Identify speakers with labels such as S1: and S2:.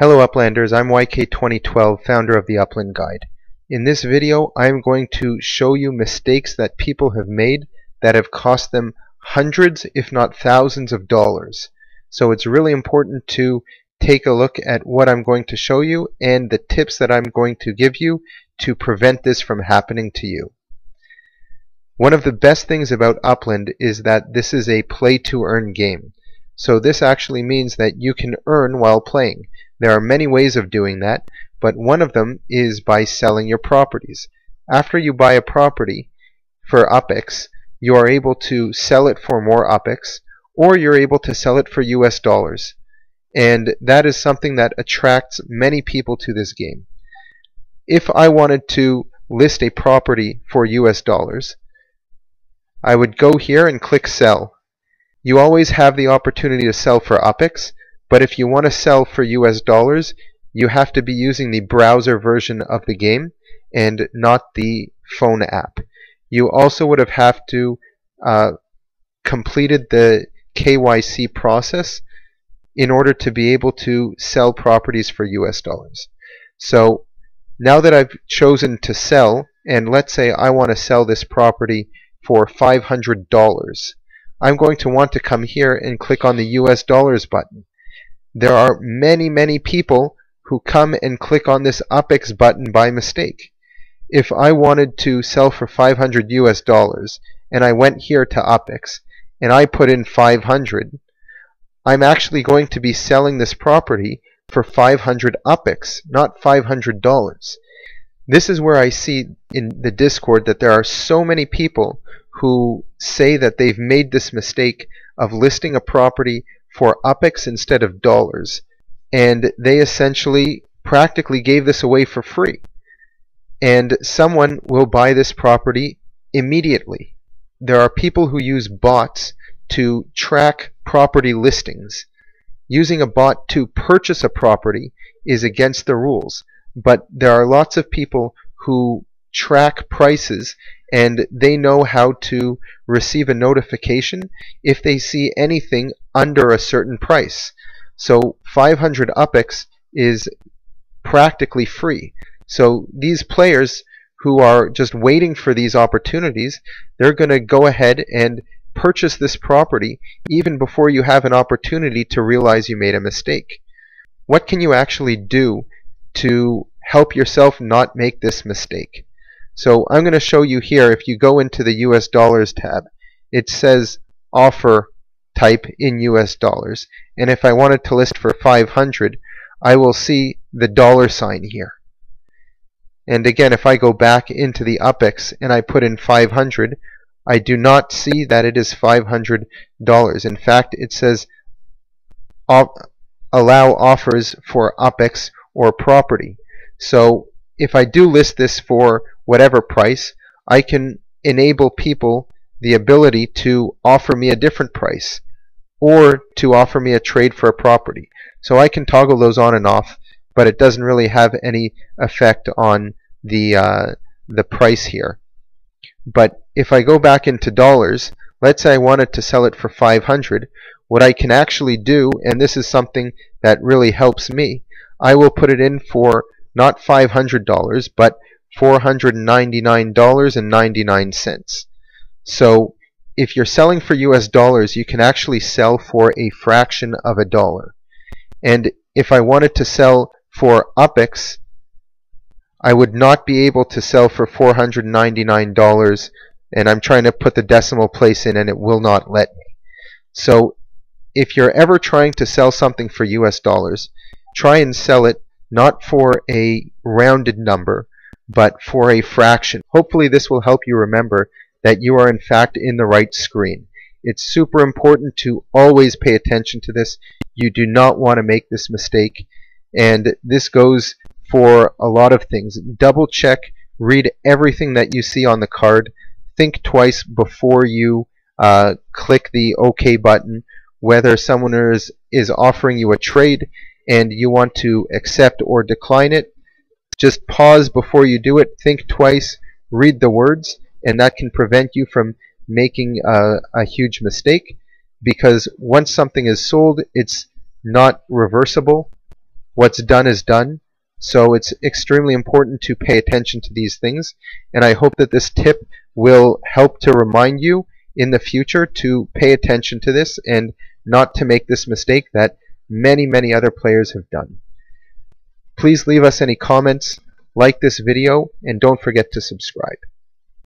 S1: Hello Uplanders, I'm YK2012, founder of the Upland Guide. In this video, I am going to show you mistakes that people have made that have cost them hundreds, if not thousands of dollars. So it's really important to take a look at what I'm going to show you and the tips that I'm going to give you to prevent this from happening to you. One of the best things about Upland is that this is a play to earn game. So this actually means that you can earn while playing. There are many ways of doing that, but one of them is by selling your properties. After you buy a property for UPX, you are able to sell it for more UPX, or you're able to sell it for US dollars. And that is something that attracts many people to this game. If I wanted to list a property for US dollars, I would go here and click sell. You always have the opportunity to sell for UPX, but if you want to sell for US dollars, you have to be using the browser version of the game and not the phone app. You also would have have to uh, completed the KYC process in order to be able to sell properties for US dollars. So now that I've chosen to sell, and let's say I want to sell this property for $500, I'm going to want to come here and click on the US dollars button. There are many, many people who come and click on this UPX button by mistake. If I wanted to sell for 500 US dollars and I went here to UPX and I put in 500, I'm actually going to be selling this property for 500 UPX, not $500. This is where I see in the Discord that there are so many people who say that they've made this mistake of listing a property for UPX instead of dollars. And they essentially practically gave this away for free. And someone will buy this property immediately. There are people who use bots to track property listings. Using a bot to purchase a property is against the rules, but there are lots of people who track prices and they know how to receive a notification if they see anything under a certain price. So 500 UPX is practically free. So these players who are just waiting for these opportunities, they're going to go ahead and purchase this property even before you have an opportunity to realize you made a mistake. What can you actually do to help yourself not make this mistake? So I'm going to show you here, if you go into the US dollars tab, it says offer type in US dollars. And if I wanted to list for 500, I will see the dollar sign here. And again, if I go back into the UPX and I put in 500, I do not see that it is $500. In fact, it says allow offers for UPX or property. So if I do list this for whatever price, I can enable people the ability to offer me a different price or to offer me a trade for a property. So I can toggle those on and off, but it doesn't really have any effect on the uh, the price here. But if I go back into dollars, let's say I wanted to sell it for 500, what I can actually do, and this is something that really helps me, I will put it in for not $500, but $499.99. So if you're selling for US dollars, you can actually sell for a fraction of a dollar. And if I wanted to sell for UPX, I would not be able to sell for $499 and I'm trying to put the decimal place in and it will not let me. So if you're ever trying to sell something for US dollars, try and sell it not for a rounded number, but for a fraction. Hopefully this will help you remember that you are in fact in the right screen. It's super important to always pay attention to this. You do not want to make this mistake. And this goes for a lot of things. Double check, read everything that you see on the card. Think twice before you uh, click the OK button. Whether someone is, is offering you a trade and you want to accept or decline it, just pause before you do it, think twice, read the words, and that can prevent you from making a, a huge mistake because once something is sold, it's not reversible. what's done is done. So it's extremely important to pay attention to these things. And I hope that this tip will help to remind you in the future to pay attention to this and not to make this mistake that many, many other players have done. Please leave us any comments, like this video, and don't forget to subscribe.